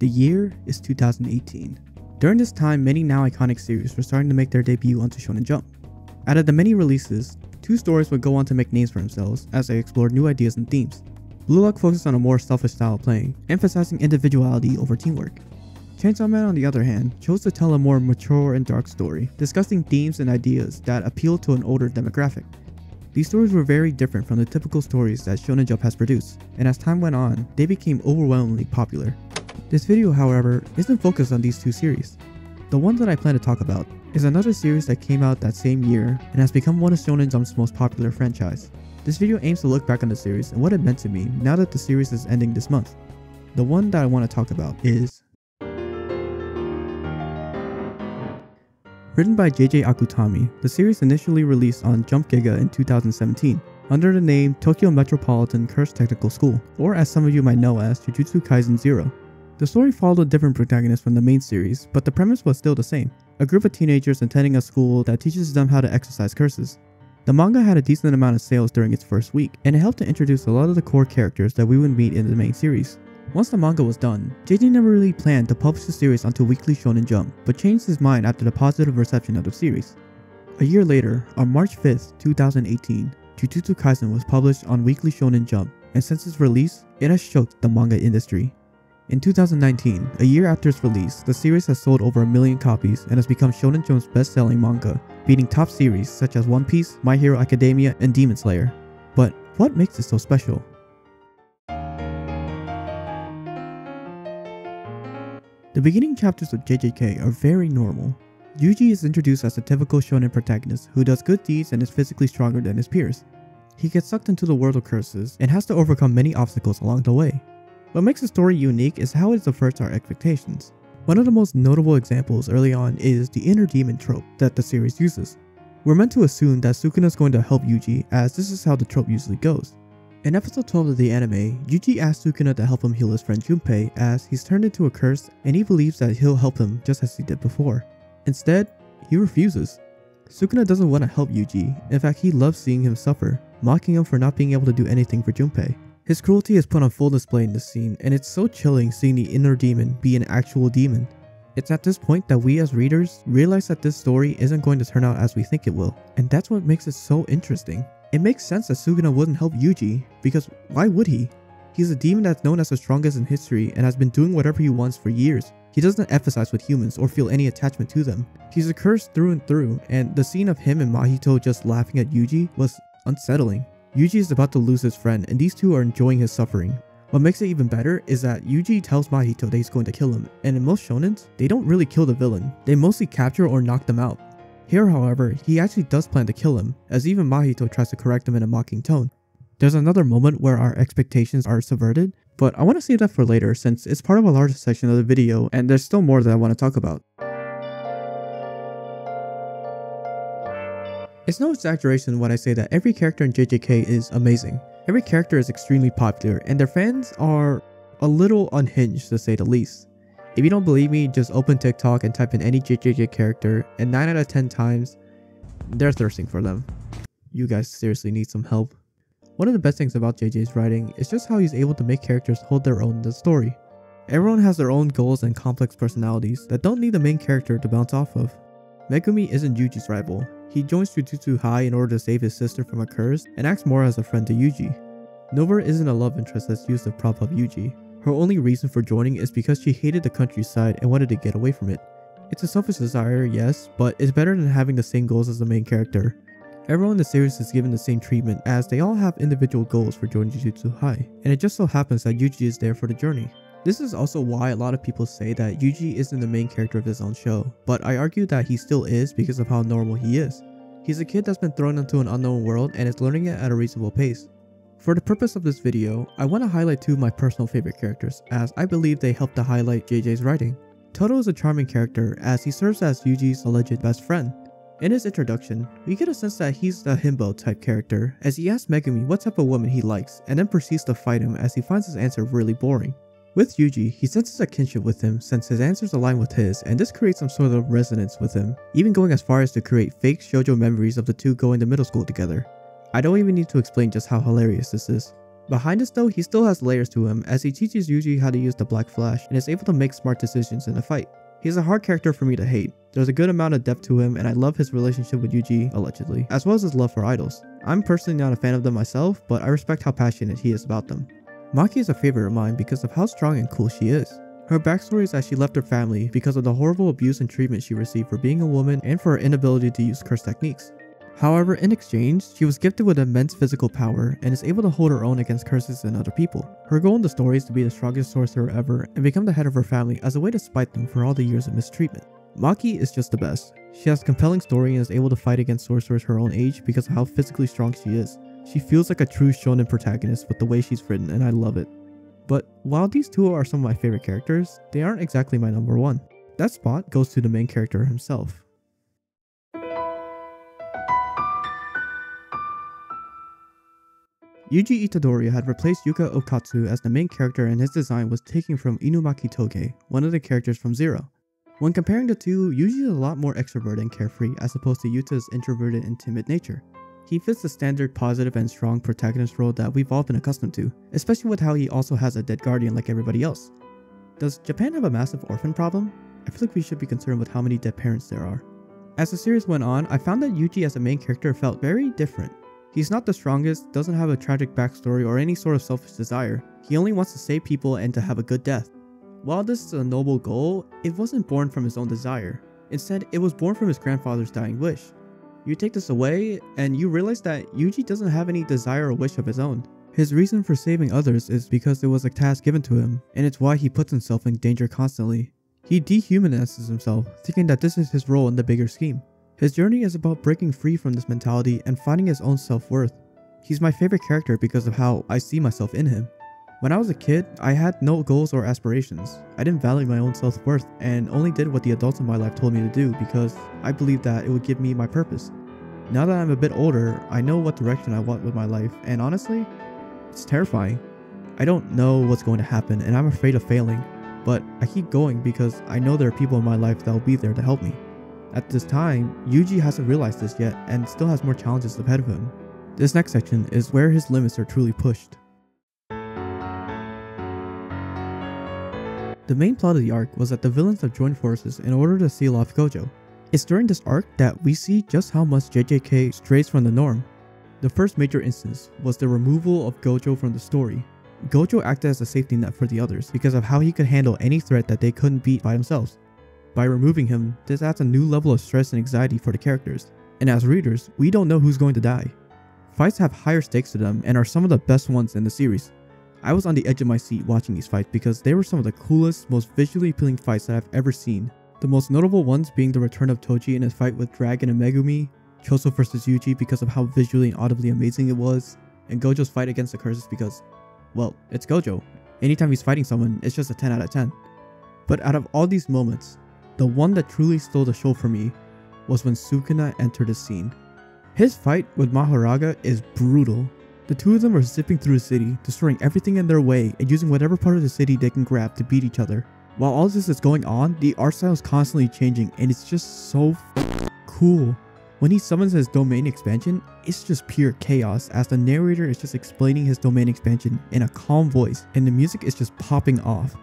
The year is 2018. During this time, many now iconic series were starting to make their debut onto Shonen Jump. Out of the many releases, two stories would go on to make names for themselves as they explored new ideas and themes. Blue Lock focused on a more selfish style of playing, emphasizing individuality over teamwork. Chainsaw Man, on the other hand, chose to tell a more mature and dark story, discussing themes and ideas that appealed to an older demographic. These stories were very different from the typical stories that Shonen Jump has produced, and as time went on, they became overwhelmingly popular. This video, however, isn't focused on these two series. The one that I plan to talk about is another series that came out that same year and has become one of Shonen Jump's most popular franchise. This video aims to look back on the series and what it meant to me now that the series is ending this month. The one that I want to talk about is Written by JJ Akutami, the series initially released on Jump Giga in 2017 under the name Tokyo Metropolitan Cursed Technical School, or as some of you might know as Jujutsu Kaisen Zero. The story followed a different protagonist from the main series, but the premise was still the same. A group of teenagers attending a school that teaches them how to exercise curses. The manga had a decent amount of sales during its first week, and it helped to introduce a lot of the core characters that we would meet in the main series. Once the manga was done, JJ never really planned to publish the series onto Weekly Shonen Jump, but changed his mind after the positive reception of the series. A year later, on March 5th, 2018, Jujutsu Kaisen was published on Weekly Shonen Jump, and since its release, it has shook the manga industry. In 2019, a year after its release, the series has sold over a million copies and has become Shonen Jump's best-selling manga, beating top series such as One Piece, My Hero Academia, and Demon Slayer. But what makes it so special? The beginning chapters of JJK are very normal. Yuji is introduced as a typical shonen protagonist who does good deeds and is physically stronger than his peers. He gets sucked into the world of curses and has to overcome many obstacles along the way. What makes the story unique is how it subverts our expectations. One of the most notable examples early on is the inner demon trope that the series uses. We're meant to assume that Sukuna is going to help Yuji as this is how the trope usually goes. In episode 12 of the anime, Yuji asks Sukuna to help him heal his friend Junpei as he's turned into a curse and he believes that he'll help him just as he did before. Instead, he refuses. Sukuna doesn't want to help Yuji, in fact he loves seeing him suffer, mocking him for not being able to do anything for Junpei. His cruelty is put on full display in this scene, and it's so chilling seeing the inner demon be an actual demon. It's at this point that we as readers realize that this story isn't going to turn out as we think it will, and that's what makes it so interesting. It makes sense that Sukuna wouldn't help Yuji, because why would he? He's a demon that's known as the strongest in history and has been doing whatever he wants for years. He doesn't emphasize with humans or feel any attachment to them. He's a curse through and through, and the scene of him and Mahito just laughing at Yuji was unsettling. Yuji is about to lose his friend and these two are enjoying his suffering. What makes it even better is that Yuji tells Mahito that he's going to kill him, and in most shonens, they don't really kill the villain, they mostly capture or knock them out. Here however, he actually does plan to kill him, as even Mahito tries to correct him in a mocking tone. There's another moment where our expectations are subverted, but I want to save that for later since it's part of a larger section of the video and there's still more that I want to talk about. It's no exaggeration when I say that every character in JJK is amazing. Every character is extremely popular and their fans are a little unhinged to say the least. If you don't believe me, just open TikTok and type in any JJK character and 9 out of 10 times, they're thirsting for them. You guys seriously need some help. One of the best things about JJ's writing is just how he's able to make characters hold their own in the story. Everyone has their own goals and complex personalities that don't need the main character to bounce off of. Megumi isn't Yuji's rival, he joins Jujutsu High in order to save his sister from a curse and acts more as a friend to Yuji. Nobara isn't a love interest that's used to prop up Yuji. Her only reason for joining is because she hated the countryside and wanted to get away from it. It's a selfish desire, yes, but it's better than having the same goals as the main character. Everyone in the series is given the same treatment as they all have individual goals for joining Jujutsu High, and it just so happens that Yuji is there for the journey. This is also why a lot of people say that Yuji isn't the main character of his own show, but I argue that he still is because of how normal he is. He's a kid that's been thrown into an unknown world and is learning it at a reasonable pace. For the purpose of this video, I want to highlight two of my personal favorite characters, as I believe they help to highlight JJ's writing. Todo is a charming character as he serves as Yuji's alleged best friend. In his introduction, we get a sense that he's a himbo type character as he asks Megumi what type of woman he likes and then proceeds to fight him as he finds his answer really boring. With Yuji, he senses a kinship with him since his answers align with his and this creates some sort of resonance with him, even going as far as to create fake shoujo memories of the two going to middle school together. I don't even need to explain just how hilarious this is. Behind this though, he still has layers to him as he teaches Yuji how to use the Black Flash and is able to make smart decisions in the fight. He's a hard character for me to hate. There's a good amount of depth to him and I love his relationship with Yuji, allegedly, as well as his love for idols. I'm personally not a fan of them myself, but I respect how passionate he is about them. Maki is a favorite of mine because of how strong and cool she is. Her backstory is that she left her family because of the horrible abuse and treatment she received for being a woman and for her inability to use curse techniques. However, in exchange, she was gifted with immense physical power and is able to hold her own against curses and other people. Her goal in the story is to be the strongest sorcerer ever and become the head of her family as a way to spite them for all the years of mistreatment. Maki is just the best. She has a compelling story and is able to fight against sorcerers her own age because of how physically strong she is. She feels like a true shonen protagonist with the way she's written and I love it. But while these two are some of my favorite characters, they aren't exactly my number one. That spot goes to the main character himself. Yuji Itadori had replaced Yuta Okkotsu as the main character and his design was taken from Inumaki Toge, one of the characters from Zero. When comparing the two, Yuji is a lot more extroverted and carefree as opposed to Yuta's introverted and timid nature. He fits the standard positive and strong protagonist role that we've all been accustomed to, especially with how he also has a dead guardian like everybody else. Does Japan have a massive orphan problem? I feel like we should be concerned with how many dead parents there are. As the series went on, I found that Yuji as a main character felt very different. He's not the strongest, doesn't have a tragic backstory or any sort of selfish desire. He only wants to save people and to have a good death. While this is a noble goal, it wasn't born from his own desire. Instead, it was born from his grandfather's dying wish. You take this away, and you realize that Yuji doesn't have any desire or wish of his own. His reason for saving others is because it was a task given to him, and it's why he puts himself in danger constantly. He dehumanizes himself, thinking that this is his role in the bigger scheme. His journey is about breaking free from this mentality and finding his own self-worth. He's my favorite character because of how I see myself in him. When I was a kid, I had no goals or aspirations. I didn't value my own self-worth and only did what the adults in my life told me to do because I believed that it would give me my purpose. Now that I'm a bit older, I know what direction I want with my life and honestly, it's terrifying. I don't know what's going to happen and I'm afraid of failing, but I keep going because I know there are people in my life that will be there to help me. At this time, Yuji hasn't realized this yet and still has more challenges ahead of him. This next section is where his limits are truly pushed. The main plot of the arc was that the villains have joined forces in order to seal off Gojo. It's during this arc that we see just how much JJK strays from the norm. The first major instance was the removal of Gojo from the story. Gojo acted as a safety net for the others because of how he could handle any threat that they couldn't beat by themselves. By removing him, this adds a new level of stress and anxiety for the characters, and as readers, we don't know who's going to die. Fights have higher stakes to them and are some of the best ones in the series. I was on the edge of my seat watching these fights because they were some of the coolest, most visually appealing fights that I've ever seen. The most notable ones being the return of Toji in his fight with Dagon and Megumi, Choso vs Yuji because of how visually and audibly amazing it was, and Gojo's fight against the curses because, well, it's Gojo. Anytime he's fighting someone, it's just a 10 out of 10. But out of all these moments, the one that truly stole the show for me was when Sukuna entered the scene. His fight with Mahoraga is brutal. The two of them are zipping through the city, destroying everything in their way and using whatever part of the city they can grab to beat each other. While all this is going on, the art style is constantly changing and it's just so cool. When he summons his domain expansion, it's just pure chaos as the narrator is just explaining his domain expansion in a calm voice and the music is just popping off.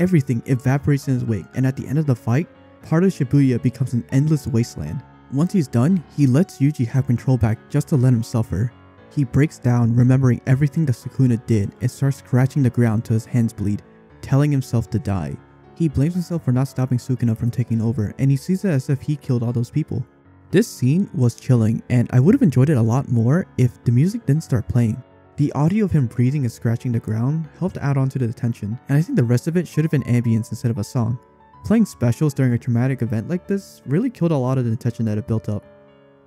Everything evaporates in his wake and at the end of the fight, part of Shibuya becomes an endless wasteland. Once he's done, he lets Yuji have control back just to let him suffer. He breaks down, remembering everything that Sukuna did and starts scratching the ground till his hands bleed, telling himself to die. He blames himself for not stopping Sukuna from taking over and he sees it as if he killed all those people. This scene was chilling and I would have enjoyed it a lot more if the music didn't start playing. The audio of him breathing and scratching the ground helped add on to the tension, and I think the rest of it should have been ambience instead of a song. Playing Specialz during a traumatic event like this really killed a lot of the tension that it built up.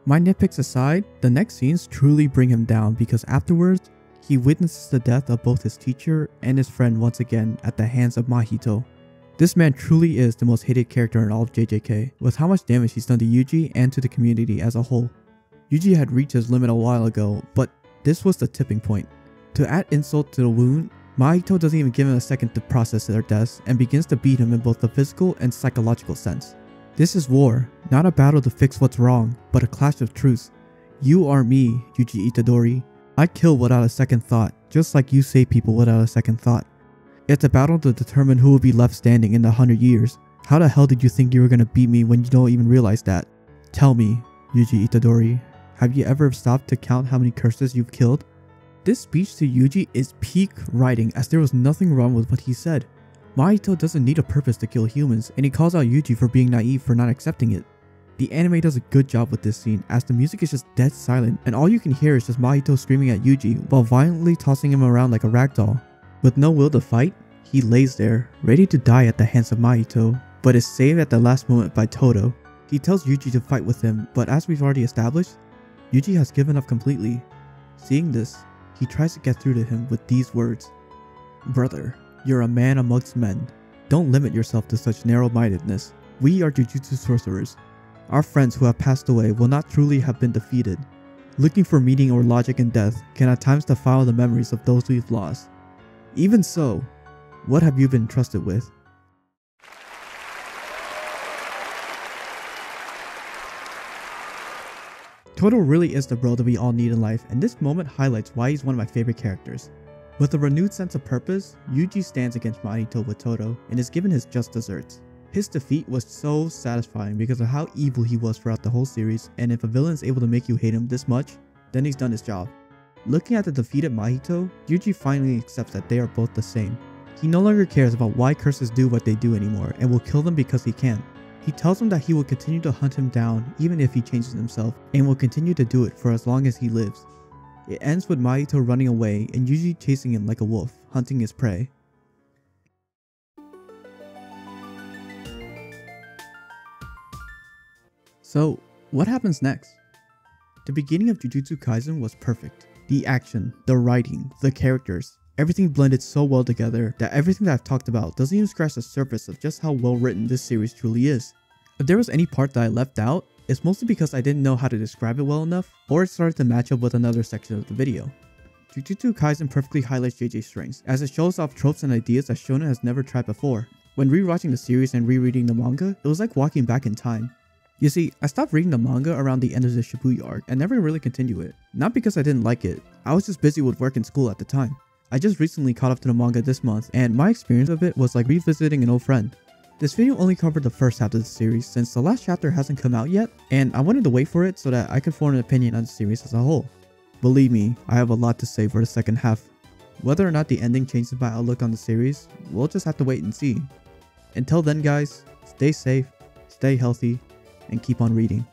My nitpicks aside, the next scenes truly bring him down because afterwards, he witnesses the death of both his teacher and his friend once again at the hands of Mahito. This man truly is the most hated character in all of JJK, with how much damage he's done to Yuji and to the community as a whole. Yuji had reached his limit a while ago, but this was the tipping point. To add insult to the wound, Mahito doesn't even give him a second to process their deaths and begins to beat him in both the physical and psychological sense. This is war, not a battle to fix what's wrong, but a clash of truths. You are me, Yuji Itadori. I kill without a second thought, just like you save people without a second thought. It's a battle to determine who will be left standing in the hundred years. How the hell did you think you were gonna beat me when you don't even realize that? Tell me, Yuji Itadori, have you ever stopped to count how many curses you've killed? This speech to Yuji is peak writing as there was nothing wrong with what he said. Mahito doesn't need a purpose to kill humans and he calls out Yuji for being naive for not accepting it. The anime does a good job with this scene as the music is just dead silent and all you can hear is just Mahito screaming at Yuji while violently tossing him around like a ragdoll. With no will to fight, he lays there, ready to die at the hands of Mahito, but is saved at the last moment by Todo. He tells Yuji to fight with him, but as we've already established, Yuji has given up completely. Seeing this, he tries to get through to him with these words. Brother, you're a man amongst men. Don't limit yourself to such narrow-mindedness. We are Jujutsu sorcerers. Our friends who have passed away will not truly have been defeated. Looking for meaning or logic in death can at times defile the memories of those we've lost. Even so, what have you been trusted with? Todo really is the bro that we all need in life, and this moment highlights why he's one of my favorite characters. With a renewed sense of purpose, Yuji stands against Mahito with Todo and is given his just desserts. His defeat was so satisfying because of how evil he was throughout the whole series, and if a villain is able to make you hate him this much, then he's done his job. Looking at the defeated Mahito, Yuji finally accepts that they are both the same. He no longer cares about why curses do what they do anymore and will kill them because he can. He tells him that he will continue to hunt him down even if he changes himself and will continue to do it for as long as he lives. It ends with Mahito running away and Yuji chasing him like a wolf, hunting his prey. So, what happens next? The beginning of Jujutsu Kaisen was perfect. The action, the writing, the characters, everything blended so well together that everything that I've talked about doesn't even scratch the surface of just how well written this series truly is. If there was any part that I left out, it's mostly because I didn't know how to describe it well enough, or it started to match up with another section of the video. Jujutsu Kaisen perfectly highlights JJ's strengths, as it shows off tropes and ideas that Shonen has never tried before. When rewatching the series and rereading the manga, it was like walking back in time. You see, I stopped reading the manga around the end of the Shibuya arc and never really continued it. Not because I didn't like it, I was just busy with work and school at the time. I just recently caught up to the manga this month and my experience of it was like revisiting an old friend. This video only covered the first half of the series since the last chapter hasn't come out yet and I wanted to wait for it so that I could form an opinion on the series as a whole. Believe me, I have a lot to say for the second half. Whether or not the ending changes my outlook on the series, we'll just have to wait and see. Until then guys, stay safe, stay healthy, and keep on reading.